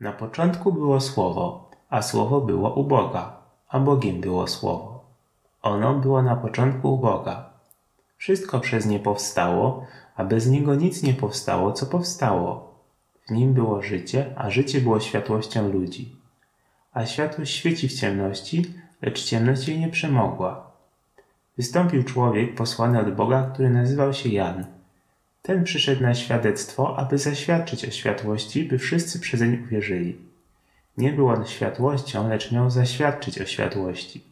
Na początku było Słowo, a Słowo było u Boga, a Bogiem było Słowo. Ono było na początku u Boga. Wszystko przez nie powstało, a bez niego nic nie powstało, co powstało. W nim było życie, a życie było światłością ludzi. A światło świeci w ciemności, lecz ciemność jej nie przemogła. Wystąpił człowiek posłany od Boga, który nazywał się Jan. Ten przyszedł na świadectwo, aby zaświadczyć o światłości, by wszyscy przezeń uwierzyli. Nie był on światłością, lecz miał zaświadczyć o światłości.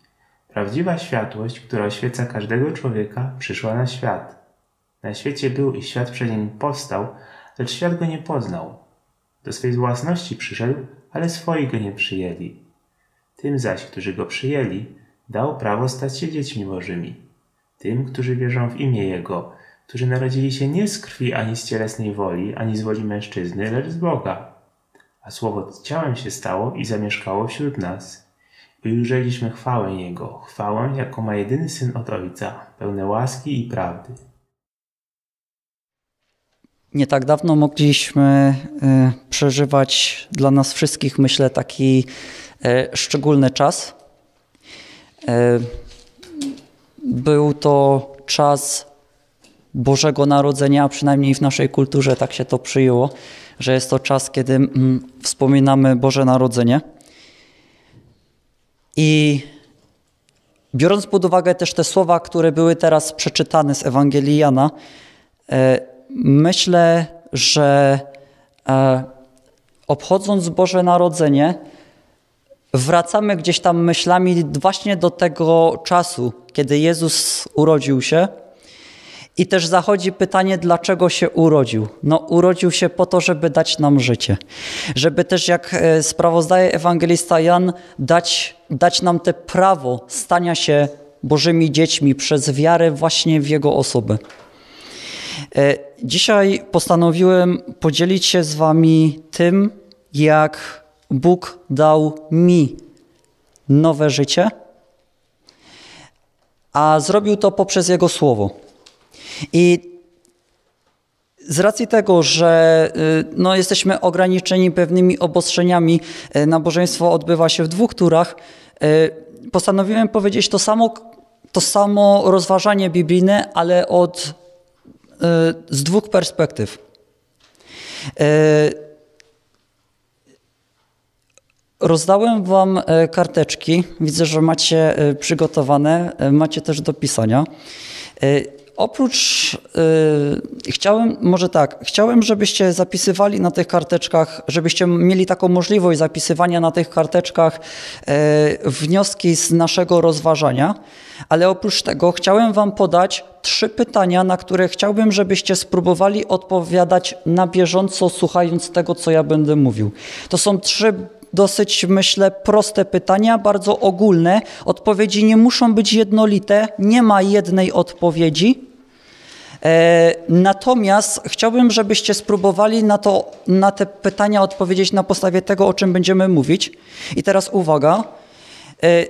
Prawdziwa światłość, która oświeca każdego człowieka, przyszła na świat. Na świecie był i świat przez nim powstał, lecz świat go nie poznał. Do swej własności przyszedł, ale swoi go nie przyjęli. Tym zaś, którzy go przyjęli, dał prawo stać się dziećmi Bożymi. Tym, którzy wierzą w imię Jego, którzy narodzili się nie z krwi ani z cielesnej woli, ani z woli mężczyzny, lecz z Boga. A Słowo ciałem się stało i zamieszkało wśród nas. I ujrzeliśmy chwałę Jego, chwałę, jaką ma jedyny Syn od Ojca, pełne łaski i prawdy. Nie tak dawno mogliśmy y, przeżywać dla nas wszystkich, myślę, taki y, szczególny czas. Y, był to czas Bożego Narodzenia, a przynajmniej w naszej kulturze tak się to przyjęło, że jest to czas, kiedy mm, wspominamy Boże Narodzenie. I biorąc pod uwagę też te słowa, które były teraz przeczytane z Ewangelii Jana, myślę, że e, obchodząc Boże Narodzenie, wracamy gdzieś tam myślami właśnie do tego czasu, kiedy Jezus urodził się. I też zachodzi pytanie, dlaczego się urodził. No, urodził się po to, żeby dać nam życie. Żeby też, jak e, sprawozdaje ewangelista Jan, dać, dać nam te prawo stania się Bożymi dziećmi przez wiarę właśnie w Jego osobę. E, dzisiaj postanowiłem podzielić się z Wami tym, jak Bóg dał mi nowe życie, a zrobił to poprzez Jego Słowo. I z racji tego, że y, no, jesteśmy ograniczeni pewnymi obostrzeniami, y, nabożeństwo odbywa się w dwóch turach, y, postanowiłem powiedzieć to samo, to samo rozważanie biblijne, ale od z dwóch perspektyw. Rozdałem Wam karteczki. Widzę, że macie przygotowane, macie też do pisania. Oprócz, yy, chciałem, może tak, chciałem, żebyście zapisywali na tych karteczkach, żebyście mieli taką możliwość zapisywania na tych karteczkach yy, wnioski z naszego rozważania, ale oprócz tego chciałem Wam podać trzy pytania, na które chciałbym, żebyście spróbowali odpowiadać na bieżąco, słuchając tego, co ja będę mówił. To są trzy dosyć, myślę, proste pytania, bardzo ogólne. Odpowiedzi nie muszą być jednolite, nie ma jednej odpowiedzi. E, natomiast chciałbym, żebyście spróbowali na, to, na te pytania odpowiedzieć na podstawie tego, o czym będziemy mówić. I teraz uwaga. E,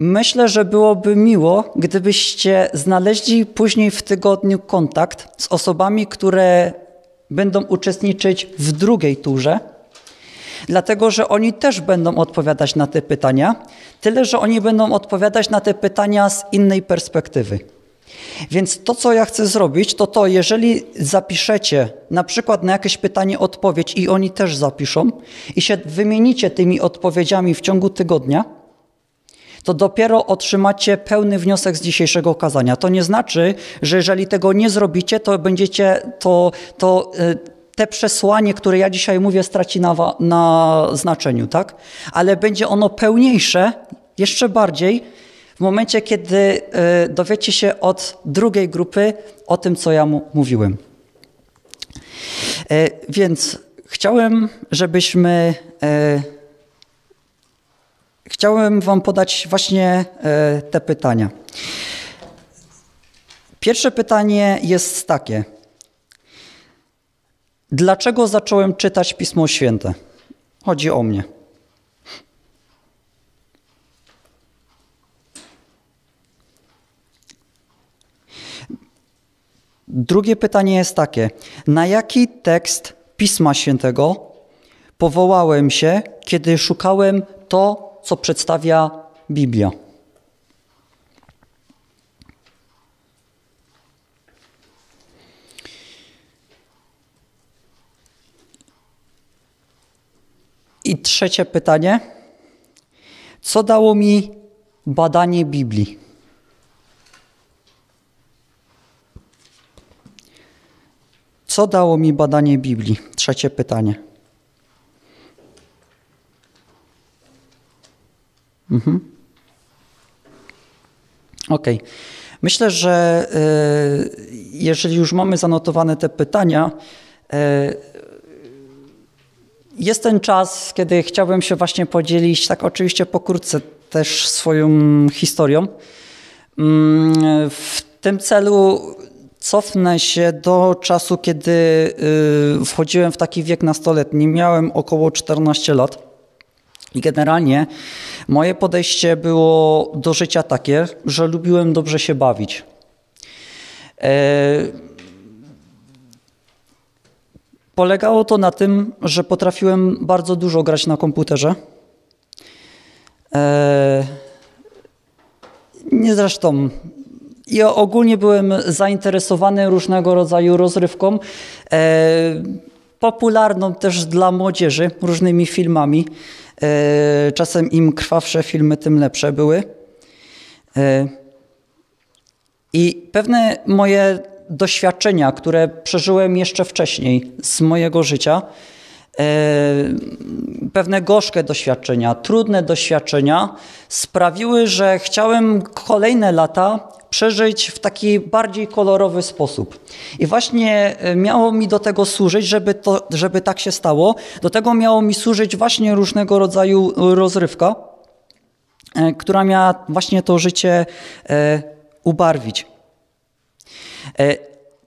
myślę, że byłoby miło, gdybyście znaleźli później w tygodniu kontakt z osobami, które będą uczestniczyć w drugiej turze, dlatego że oni też będą odpowiadać na te pytania, tyle że oni będą odpowiadać na te pytania z innej perspektywy. Więc to, co ja chcę zrobić, to to, jeżeli zapiszecie na przykład na jakieś pytanie odpowiedź i oni też zapiszą i się wymienicie tymi odpowiedziami w ciągu tygodnia, to dopiero otrzymacie pełny wniosek z dzisiejszego kazania. To nie znaczy, że jeżeli tego nie zrobicie, to będziecie to, to y, te przesłanie, które ja dzisiaj mówię, straci na, na znaczeniu, tak? Ale będzie ono pełniejsze, jeszcze bardziej, w momencie, kiedy e, dowiecie się od drugiej grupy o tym, co ja mu mówiłem. E, więc chciałem, żebyśmy. E, chciałem Wam podać właśnie te pytania. Pierwsze pytanie jest takie. Dlaczego zacząłem czytać Pismo Święte? Chodzi o mnie. Drugie pytanie jest takie: na jaki tekst Pisma Świętego powołałem się, kiedy szukałem to, co przedstawia Biblia. I trzecie pytanie. Co dało mi badanie Biblii? Co dało mi badanie Biblii? Trzecie pytanie. Mhm. Okay. Myślę, że y, jeżeli już mamy zanotowane te pytania, y, jest ten czas, kiedy chciałbym się właśnie podzielić, tak oczywiście pokrótce też swoją historią. Mm, w tym celu cofnę się do czasu, kiedy y, wchodziłem w taki wiek nastoletni. Miałem około 14 lat. I generalnie moje podejście było do życia takie, że lubiłem dobrze się bawić. E, Polegało to na tym, że potrafiłem bardzo dużo grać na komputerze. Eee, nie zresztą. I ogólnie byłem zainteresowany różnego rodzaju rozrywką, eee, popularną też dla młodzieży, różnymi filmami. Eee, czasem im krwawsze filmy, tym lepsze były. Eee, I pewne moje doświadczenia, które przeżyłem jeszcze wcześniej z mojego życia, e, pewne gorzkie doświadczenia, trudne doświadczenia sprawiły, że chciałem kolejne lata przeżyć w taki bardziej kolorowy sposób. I właśnie e, miało mi do tego służyć, żeby, to, żeby tak się stało, do tego miało mi służyć właśnie różnego rodzaju rozrywka, e, która miała właśnie to życie ubarwić. E,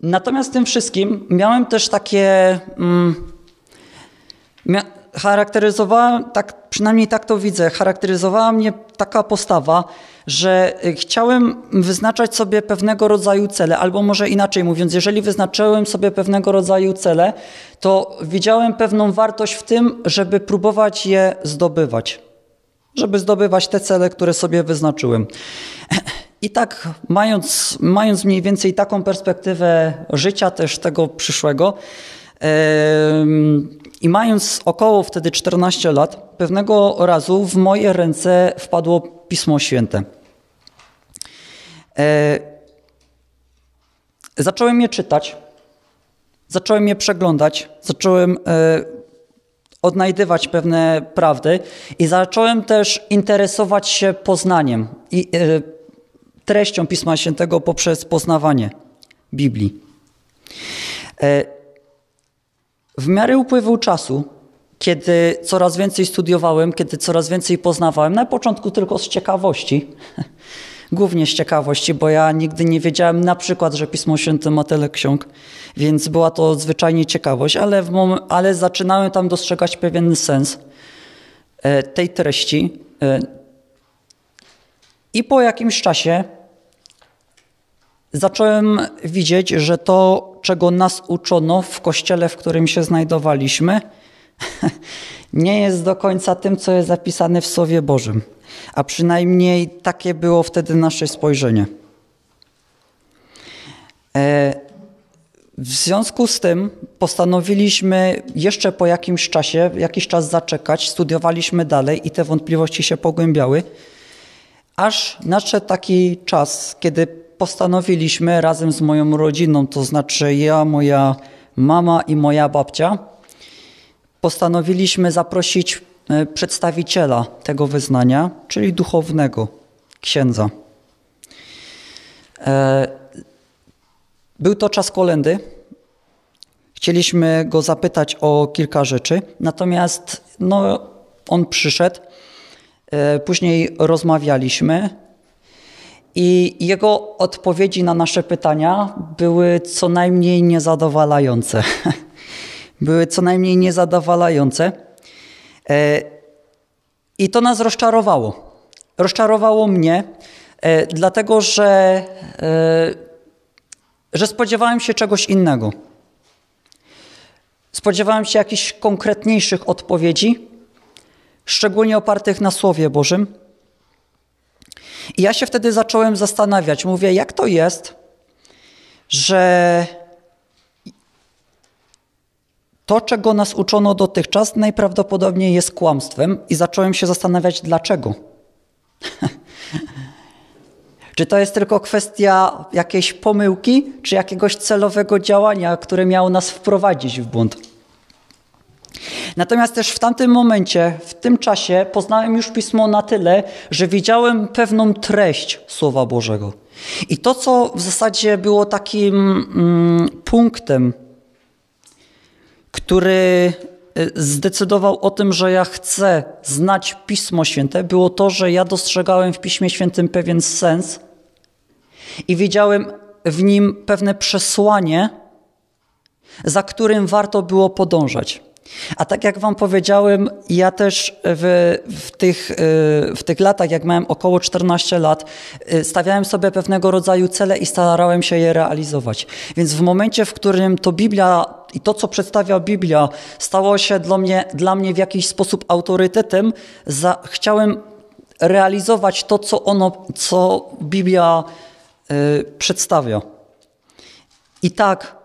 natomiast tym wszystkim miałem też takie. Mm, charakteryzowała, tak, przynajmniej tak to widzę, charakteryzowała mnie taka postawa, że e, chciałem wyznaczać sobie pewnego rodzaju cele, albo może inaczej mówiąc, jeżeli wyznaczyłem sobie pewnego rodzaju cele, to widziałem pewną wartość w tym, żeby próbować je zdobywać. Żeby zdobywać te cele, które sobie wyznaczyłem. I tak, mając, mając mniej więcej taką perspektywę życia też tego przyszłego, i mając około wtedy 14 lat, pewnego razu w moje ręce wpadło Pismo Święte. Yy, zacząłem je czytać, zacząłem je przeglądać, zacząłem yy, odnajdywać pewne prawdy i zacząłem też interesować się poznaniem i treścią Pisma Świętego poprzez poznawanie Biblii. E, w miarę upływu czasu, kiedy coraz więcej studiowałem, kiedy coraz więcej poznawałem, na początku tylko z ciekawości, głównie z ciekawości, bo ja nigdy nie wiedziałem na przykład, że Pismo Święte ma tyle ksiąg, więc była to zwyczajnie ciekawość, ale, ale zaczynałem tam dostrzegać pewien sens e, tej treści. E, i po jakimś czasie zacząłem widzieć, że to, czego nas uczono w kościele, w którym się znajdowaliśmy, nie jest do końca tym, co jest zapisane w Słowie Bożym. A przynajmniej takie było wtedy nasze spojrzenie. E, w związku z tym postanowiliśmy jeszcze po jakimś czasie, jakiś czas zaczekać, studiowaliśmy dalej i te wątpliwości się pogłębiały. Aż nadszedł taki czas, kiedy postanowiliśmy razem z moją rodziną, to znaczy ja, moja mama i moja babcia, postanowiliśmy zaprosić e, przedstawiciela tego wyznania, czyli duchownego, księdza. E, był to czas kolendy. Chcieliśmy go zapytać o kilka rzeczy, natomiast no, on przyszedł E, później rozmawialiśmy i jego odpowiedzi na nasze pytania były co najmniej niezadowalające. były co najmniej niezadowalające. E, I to nas rozczarowało. Rozczarowało mnie, e, dlatego że, że spodziewałem się czegoś innego. Spodziewałem się jakichś konkretniejszych odpowiedzi, szczególnie opartych na Słowie Bożym. I ja się wtedy zacząłem zastanawiać, mówię, jak to jest, że to, czego nas uczono dotychczas, najprawdopodobniej jest kłamstwem, i zacząłem się zastanawiać, dlaczego. czy to jest tylko kwestia jakiejś pomyłki, czy jakiegoś celowego działania, które miało nas wprowadzić w błąd? Natomiast też w tamtym momencie, w tym czasie, poznałem już pismo na tyle, że widziałem pewną treść Słowa Bożego. I to, co w zasadzie było takim mm, punktem, który y, zdecydował o tym, że ja chcę znać Pismo Święte, było to, że ja dostrzegałem w Piśmie Świętym pewien sens i widziałem w nim pewne przesłanie, za którym warto było podążać. A tak jak Wam powiedziałem, ja też w, w, tych, y, w tych latach, jak miałem około 14 lat, y, stawiałem sobie pewnego rodzaju cele i starałem się je realizować. Więc w momencie, w którym to Biblia i to, co przedstawia Biblia, stało się dla mnie, dla mnie w jakiś sposób autorytetem, za, chciałem realizować to, co, ono, co Biblia y, przedstawia. I tak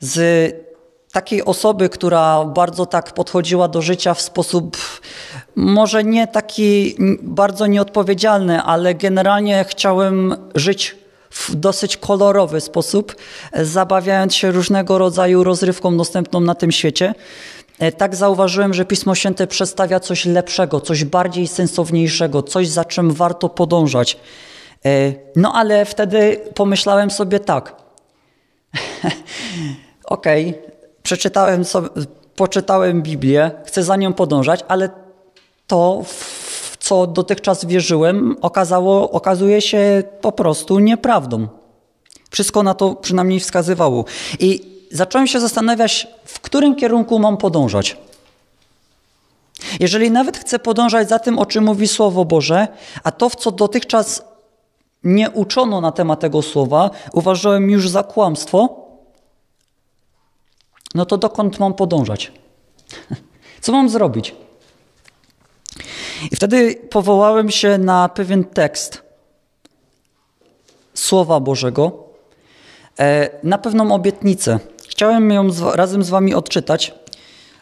z takiej osoby, która bardzo tak podchodziła do życia w sposób może nie taki bardzo nieodpowiedzialny, ale generalnie chciałem żyć w dosyć kolorowy sposób, zabawiając się różnego rodzaju rozrywką dostępną na tym świecie. E, tak zauważyłem, że Pismo Święte przedstawia coś lepszego, coś bardziej sensowniejszego, coś za czym warto podążać. E, no ale wtedy pomyślałem sobie tak. Okej, okay, przeczytałem sobie, poczytałem Biblię, chcę za nią podążać, ale to, co dotychczas wierzyłem, okazało, okazuje się po prostu nieprawdą. Wszystko na to przynajmniej wskazywało. I zacząłem się zastanawiać, w którym kierunku mam podążać. Jeżeli nawet chcę podążać za tym, o czym mówi Słowo Boże, a to, w co dotychczas nie uczono na temat tego słowa, uważałem już za kłamstwo, no to dokąd mam podążać? Co mam zrobić? I wtedy powołałem się na pewien tekst Słowa Bożego, e, na pewną obietnicę. Chciałem ją razem z Wami odczytać.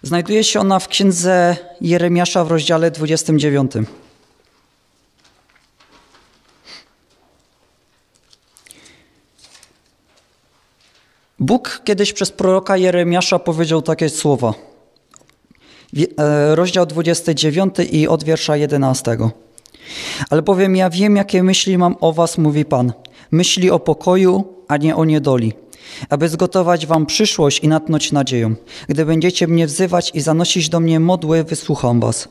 Znajduje się ona w księdze Jeremiasza w rozdziale 29. Bóg kiedyś przez proroka Jeremiasza powiedział takie słowa. E, rozdział 29 i od wiersza 11. Albowiem ja wiem, jakie myśli mam o was, mówi Pan. Myśli o pokoju, a nie o niedoli. Aby zgotować wam przyszłość i natnąć nadzieją. Gdy będziecie mnie wzywać i zanosić do mnie modły, wysłucham was.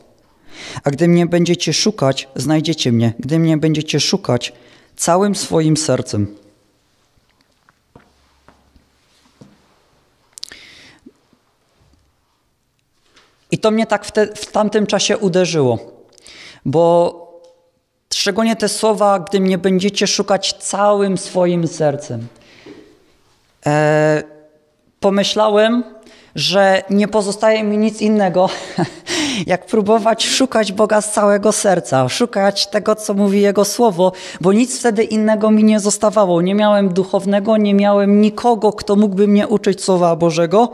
A gdy mnie będziecie szukać, znajdziecie mnie. Gdy mnie będziecie szukać całym swoim sercem. I to mnie tak w, te, w tamtym czasie uderzyło, bo szczególnie te słowa, gdy mnie będziecie szukać całym swoim sercem. E, pomyślałem, że nie pozostaje mi nic innego, jak próbować szukać Boga z całego serca, szukać tego, co mówi Jego Słowo, bo nic wtedy innego mi nie zostawało. Nie miałem duchownego, nie miałem nikogo, kto mógłby mnie uczyć Słowa Bożego.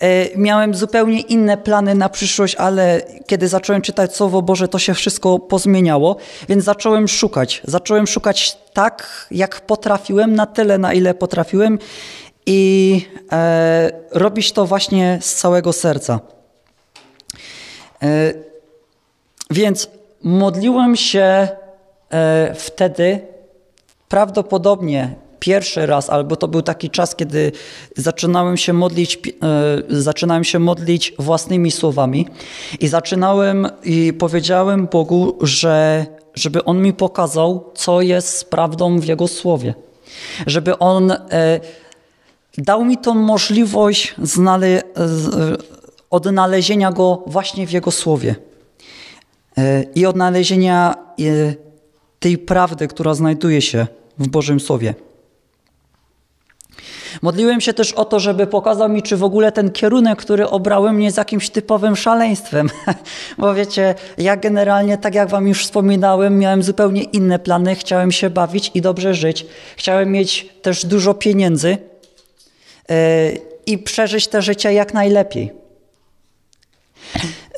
E, miałem zupełnie inne plany na przyszłość, ale kiedy zacząłem czytać Słowo Boże, to się wszystko pozmieniało, więc zacząłem szukać. Zacząłem szukać tak, jak potrafiłem, na tyle, na ile potrafiłem i e, robić to właśnie z całego serca. E, więc modliłem się e, wtedy prawdopodobnie pierwszy raz, albo to był taki czas, kiedy zaczynałem się modlić, e, zaczynałem się modlić własnymi słowami i zaczynałem i powiedziałem Bogu, że żeby On mi pokazał, co jest prawdą w Jego słowie. Żeby On dał mi tą możliwość znale, odnalezienia Go właśnie w Jego słowie i odnalezienia tej prawdy, która znajduje się w Bożym Słowie. Modliłem się też o to, żeby pokazał mi, czy w ogóle ten kierunek, który obrałem, nie jest jakimś typowym szaleństwem. Bo wiecie, ja generalnie, tak jak wam już wspominałem, miałem zupełnie inne plany. Chciałem się bawić i dobrze żyć. Chciałem mieć też dużo pieniędzy i przeżyć te życie jak najlepiej.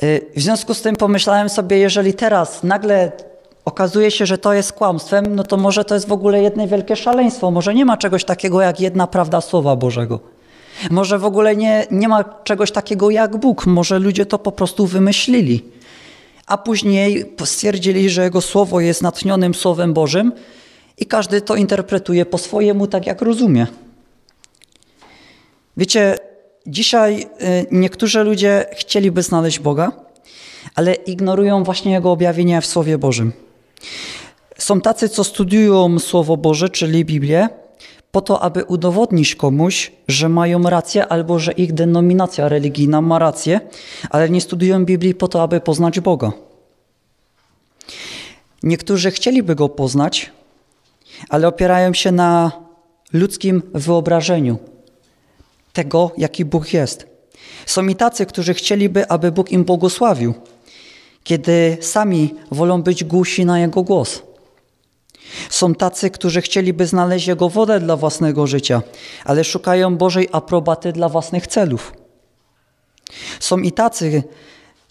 Yy, w związku z tym pomyślałem sobie, jeżeli teraz nagle okazuje się, że to jest kłamstwem, no to może to jest w ogóle jedno wielkie szaleństwo. Może nie ma czegoś takiego jak jedna prawda Słowa Bożego. Może w ogóle nie, nie ma czegoś takiego jak Bóg. Może ludzie to po prostu wymyślili. A później stwierdzili, że Jego Słowo jest natchnionym Słowem Bożym i każdy to interpretuje po swojemu, tak jak rozumie. Wiecie, dzisiaj y, niektórzy ludzie chcieliby znaleźć Boga, ale ignorują właśnie Jego objawienia w Słowie Bożym. Są tacy, co studiują Słowo Boże, czyli Biblię, po to, aby udowodnić komuś, że mają rację albo że ich denominacja religijna ma rację, ale nie studiują Biblii po to, aby poznać Boga. Niektórzy chcieliby go poznać, ale opierają się na ludzkim wyobrażeniu tego, jaki Bóg jest. Są i tacy, którzy chcieliby, aby Bóg im błogosławił, kiedy sami wolą być głusi na Jego głos. Są tacy, którzy chcieliby znaleźć Jego wodę dla własnego życia, ale szukają Bożej aprobaty dla własnych celów. Są i tacy,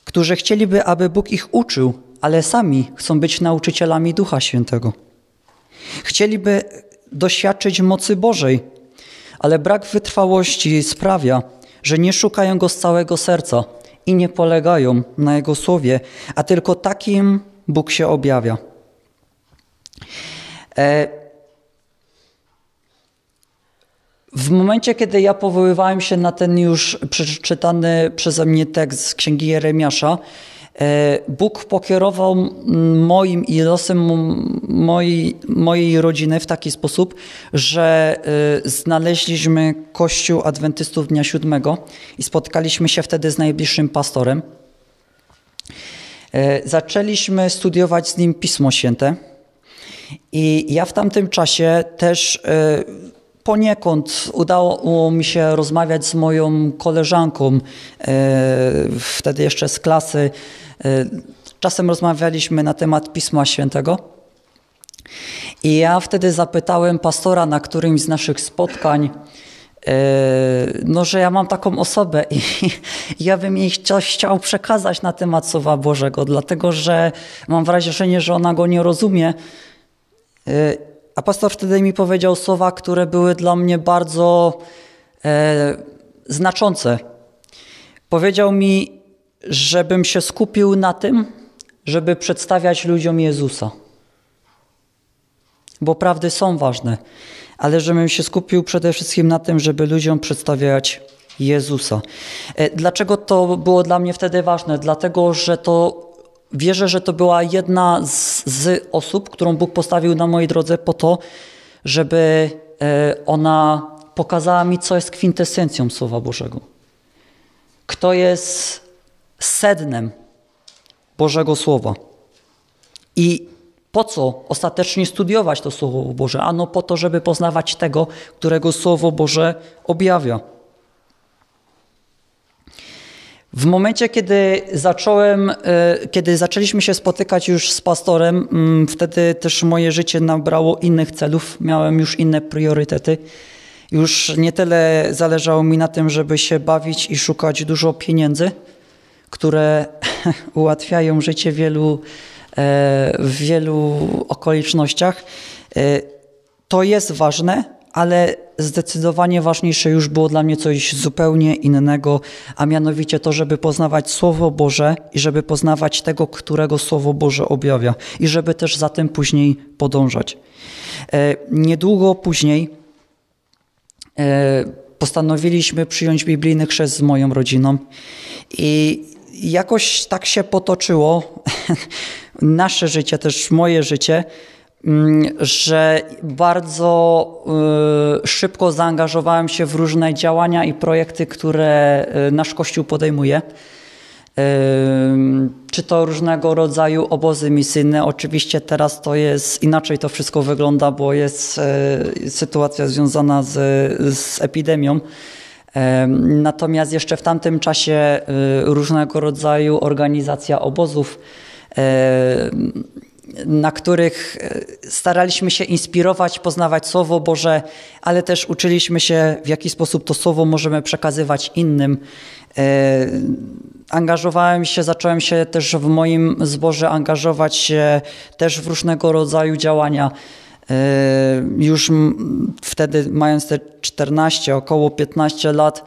którzy chcieliby, aby Bóg ich uczył, ale sami chcą być nauczycielami Ducha Świętego. Chcieliby doświadczyć mocy Bożej, ale brak wytrwałości sprawia, że nie szukają Go z całego serca i nie polegają na Jego słowie, a tylko takim Bóg się objawia. E, w momencie, kiedy ja powoływałem się na ten już przeczytany przeze mnie tekst z Księgi Jeremiasza, Bóg pokierował moim i losem mojej, mojej rodziny w taki sposób, że e, znaleźliśmy Kościół Adwentystów Dnia Siódmego i spotkaliśmy się wtedy z najbliższym pastorem. Zaczęliśmy studiować z nim Pismo Święte. I ja w tamtym czasie też e, poniekąd udało mi się rozmawiać z moją koleżanką, e, wtedy jeszcze z klasy. E, czasem rozmawialiśmy na temat Pisma Świętego. I ja wtedy zapytałem pastora na którymś z naszych spotkań, no, że ja mam taką osobę i ja bym jej coś chciał przekazać na temat Słowa Bożego, dlatego że mam wrażenie, że ona go nie rozumie, a pastor wtedy mi powiedział słowa, które były dla mnie bardzo e, znaczące. Powiedział mi, żebym się skupił na tym, żeby przedstawiać ludziom Jezusa. Bo prawdy są ważne, ale żebym się skupił przede wszystkim na tym, żeby ludziom przedstawiać Jezusa. E, dlaczego to było dla mnie wtedy ważne? Dlatego, że to Wierzę, że to była jedna z, z, osób, którą Bóg postawił na mojej drodze po to, żeby e, ona pokazała mi, co jest kwintesencją Słowa Bożego. Kto jest sednem Bożego Słowa. I po co ostatecznie studiować to Słowo Boże? Ano po to, żeby poznawać tego, którego Słowo Boże objawia. W momencie, kiedy zacząłem, e, kiedy zaczęliśmy się spotykać już z pastorem, mm, wtedy też moje życie nabrało innych celów, miałem już inne priorytety. Już nie tyle zależało mi na tym, żeby się bawić i szukać dużo pieniędzy, które ułatwiają życie wielu, e, w wielu okolicznościach. E, to jest ważne, ale zdecydowanie ważniejsze już było dla mnie coś zupełnie innego, a mianowicie to, żeby poznawać Słowo Boże i żeby poznawać tego, którego Słowo Boże objawia i żeby też za tym później podążać. E, niedługo później e, postanowiliśmy przyjąć biblijny chrzest z moją rodziną i jakoś tak się potoczyło, nasze życie, też moje życie, że bardzo y, szybko zaangażowałem się w różne działania i projekty, które y, nasz Kościół podejmuje. czy to różnego rodzaju obozy misyjne. Oczywiście teraz to jest inaczej to wszystko wygląda, bo jest sytuacja związana z, z epidemią. Natomiast jeszcze w tamtym czasie różnego rodzaju organizacja obozów na których e, staraliśmy się inspirować, poznawać Słowo Boże, ale też uczyliśmy się, w jaki sposób to Słowo możemy przekazywać innym. E, angażowałem się, zacząłem się też w moim zborze angażować się też w różnego rodzaju działania. E, już wtedy, mając te 14, około 15 lat,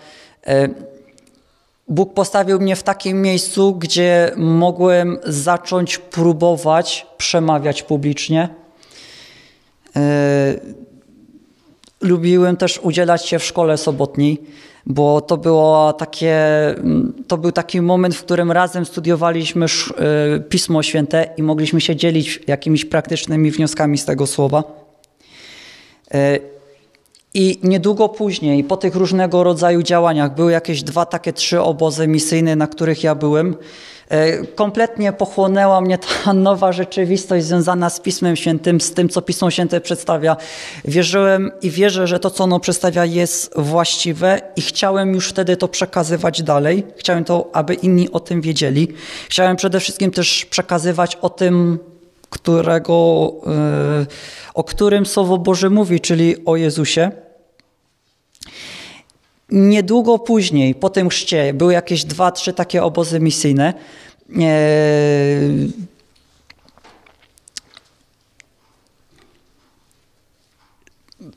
Bóg postawił mnie w takim miejscu, gdzie mogłem zacząć próbować przemawiać publicznie. Yy, lubiłem też udzielać się w szkole sobotniej, bo to, było takie, to był taki moment, w którym razem studiowaliśmy yy, Pismo Święte i mogliśmy się dzielić jakimiś praktycznymi wnioskami z tego słowa. Yy, i niedługo później, po tych różnego rodzaju działaniach, były jakieś dwa, takie trzy obozy misyjne, na których ja byłem. E, kompletnie pochłonęła mnie ta nowa rzeczywistość związana z Pismem Świętym, z tym, co Pismo Święte przedstawia. Wierzyłem i wierzę, że to, co ono przedstawia, jest właściwe i chciałem już wtedy to przekazywać dalej. Chciałem to, aby inni o tym wiedzieli. Chciałem przede wszystkim też przekazywać o tym, którego, e, o którym Słowo Boże mówi, czyli o Jezusie. Niedługo później, po tym chrzcie, były jakieś dwa, trzy takie obozy misyjne.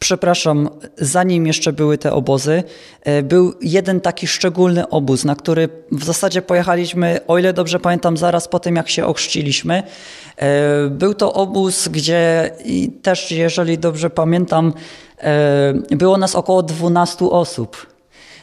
Przepraszam, zanim jeszcze były te obozy, e, był jeden taki szczególny obóz, na który w zasadzie pojechaliśmy, o ile dobrze pamiętam, zaraz po tym, jak się ochrzciliśmy. E, był to obóz, gdzie też, jeżeli dobrze pamiętam, było nas około 12 osób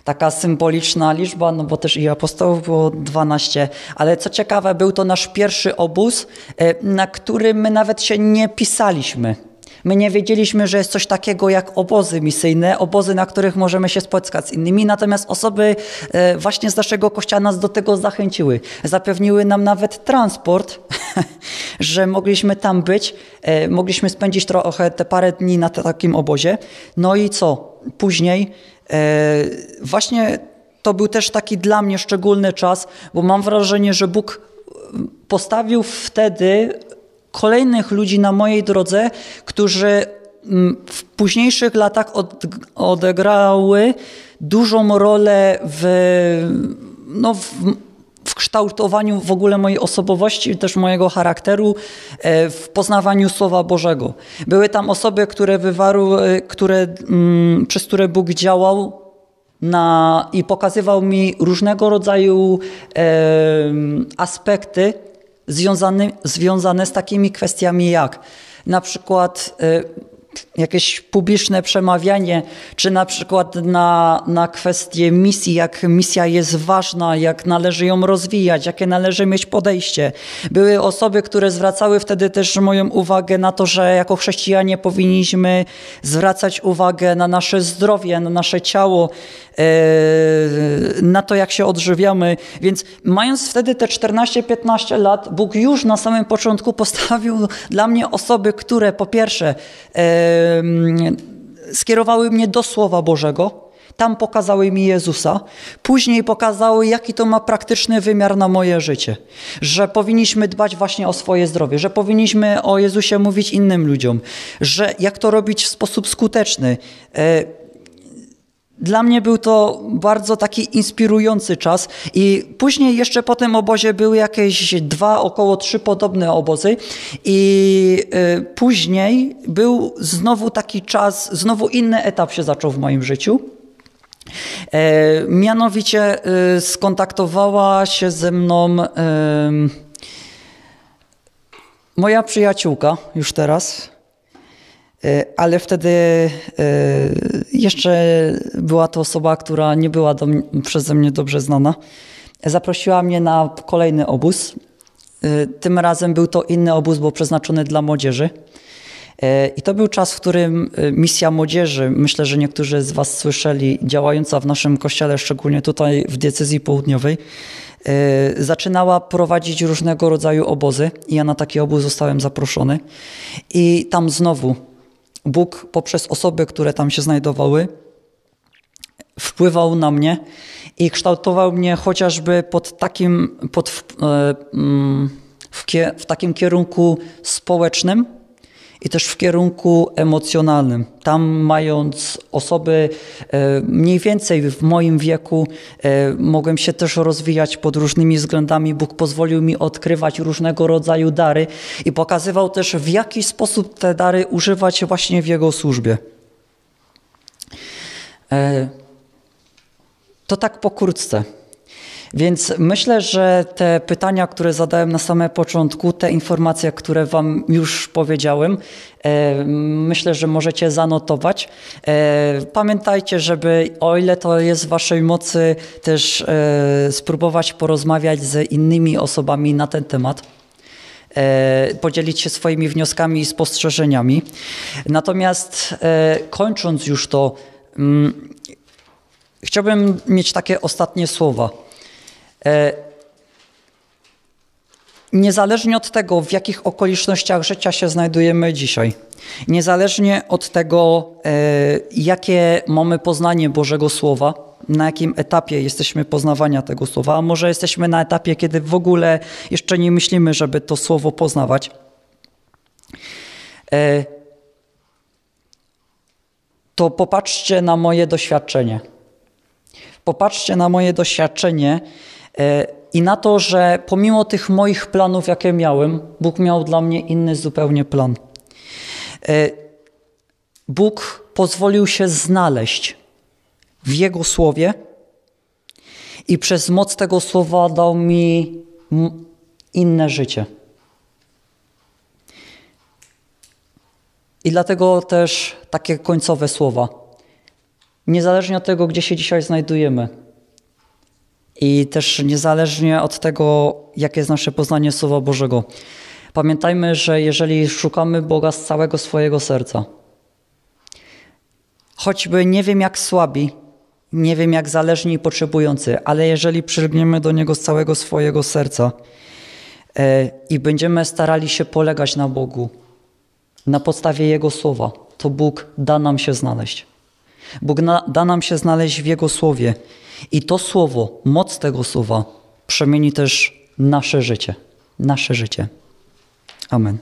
taka symboliczna liczba, no bo też i apostołów było 12. Ale co ciekawe, był to nasz pierwszy obóz, e, na którym my nawet się nie pisaliśmy. My nie wiedzieliśmy, że jest coś takiego jak obozy misyjne, obozy, na których możemy się spotkać z innymi, natomiast osoby e, właśnie z naszego kościoła nas do tego zachęciły. Zapewniły nam nawet transport, że mogliśmy tam być, e, mogliśmy spędzić trochę te parę dni na takim obozie. No i co? Później E, właśnie to był też taki dla mnie szczególny czas, bo mam wrażenie, że Bóg postawił wtedy kolejnych ludzi na mojej drodze, którzy mm, w późniejszych latach od, odegrały dużą rolę w, no, w, w kształtowaniu w ogóle mojej osobowości, też mojego charakteru, e, w poznawaniu Słowa Bożego. Były tam osoby, które wywarły, które, mm, przez które Bóg działał na, i pokazywał mi różnego rodzaju e, aspekty związane, związane z takimi kwestiami jak na przykład e, jakieś publiczne przemawianie, czy na przykład na, na kwestię misji, jak misja jest ważna, jak należy ją rozwijać, jakie należy mieć podejście. Były osoby, które zwracały wtedy też moją uwagę na to, że jako chrześcijanie powinniśmy zwracać uwagę na nasze zdrowie, na nasze ciało, na to, jak się odżywiamy. Więc mając wtedy te 14-15 lat, Bóg już na samym początku postawił dla mnie osoby, które po pierwsze e, skierowały mnie do Słowa Bożego. Tam pokazały mi Jezusa, później pokazały, jaki to ma praktyczny wymiar na moje życie. Że powinniśmy dbać właśnie o swoje zdrowie, że powinniśmy o Jezusie mówić innym ludziom, że jak to robić w sposób skuteczny. Dla mnie był to bardzo taki inspirujący czas i później jeszcze po tym obozie były jakieś dwa, około trzy podobne obozy i y, później był znowu taki czas, znowu inny etap się zaczął w moim życiu. E, mianowicie y, skontaktowała się ze mną moja przyjaciółka już teraz, ale wtedy e, jeszcze była to osoba, która nie była mnie, przeze mnie dobrze znana. Zaprosiła mnie na kolejny obóz. E, tym razem był to inny obóz, bo przeznaczony dla młodzieży. I to był czas, w którym misja młodzieży, myślę, że niektórzy z Was słyszeli, działająca w naszym kościele, szczególnie tutaj w diecezji południowej, e, zaczynała prowadzić różnego rodzaju obozy i ja na taki obóz zostałem zaproszony. I tam znowu Bóg poprzez osoby, które tam się znajdowały, wpływał na mnie i kształtował mnie chociażby pod takim, pod, w, e, mm, w, w takim kierunku społecznym, i też w kierunku emocjonalnym. Tam mając osoby e, mniej więcej w moim wieku, e, mogłem się też rozwijać pod różnymi względami. Bóg pozwolił mi odkrywać różnego rodzaju dary i pokazywał też w jaki sposób te dary używać właśnie w Jego służbie. E, to tak pokrótce. Więc myślę, że te pytania, które zadałem na samym początku, te informacje, które Wam już powiedziałem, e, myślę, że możecie zanotować. E, pamiętajcie, żeby o ile to jest w Waszej mocy, też e, spróbować porozmawiać z innymi osobami na ten temat podzielić się swoimi wnioskami i spostrzeżeniami. Natomiast kończąc już to, mm, chciałbym mieć takie ostatnie słowa. E, niezależnie od tego, w jakich okolicznościach życia się znajdujemy dzisiaj, niezależnie od tego, e, jakie mamy poznanie Bożego Słowa, na jakim etapie jesteśmy poznawania tego słowa, a może jesteśmy na etapie, kiedy w ogóle jeszcze nie myślimy, żeby to słowo poznawać. E, to popatrzcie na moje doświadczenie. Popatrzcie na moje doświadczenie I na to, że pomimo tych moich planów, jakie miałem, Bóg miał dla mnie inny zupełnie plan. E, Bóg pozwolił się znaleźć w Jego słowie i przez moc tego słowa dał mi inne życie. I dlatego też takie końcowe słowa. Niezależnie od tego, gdzie się dzisiaj znajdujemy, i też niezależnie od tego, jakie jest nasze poznanie Słowa Bożego. Pamiętajmy, że jeżeli szukamy Boga z całego swojego serca, choćby nie wiem jak słabi, nie wiem jak zależni i potrzebujący, ale jeżeli przylgniemy do Niego z całego swojego serca e, i będziemy starali się polegać na Bogu, na podstawie Jego słowa, to Bóg da nam się znaleźć. Bóg na, da nam się znaleźć w Jego słowie i to słowo, moc tego słowa przemieni też nasze życie. Nasze życie. Amen.